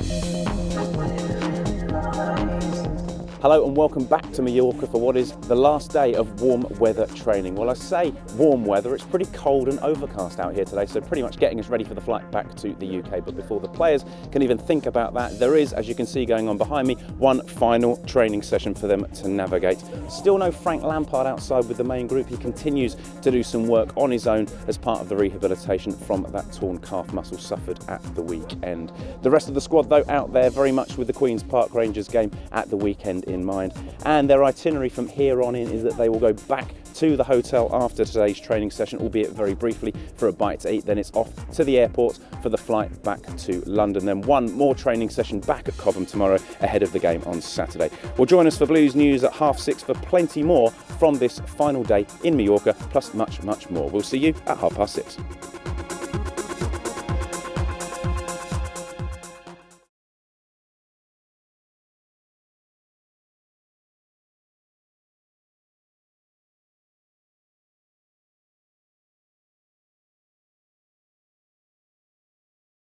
Thank you. Hello and welcome back to Mallorca for what is the last day of warm weather training. Well, I say warm weather, it's pretty cold and overcast out here today, so pretty much getting us ready for the flight back to the UK. But before the players can even think about that, there is, as you can see going on behind me, one final training session for them to navigate. Still no Frank Lampard outside with the main group. He continues to do some work on his own as part of the rehabilitation from that torn calf muscle suffered at the weekend. The rest of the squad, though, out there very much with the Queen's Park Rangers game at the weekend in mind. And their itinerary from here on in is that they will go back to the hotel after today's training session, albeit very briefly, for a bite to eat. Then it's off to the airport for the flight back to London. Then one more training session back at Cobham tomorrow ahead of the game on Saturday. Well, join us for Blues News at half six for plenty more from this final day in Mallorca, plus much, much more. We'll see you at half past six.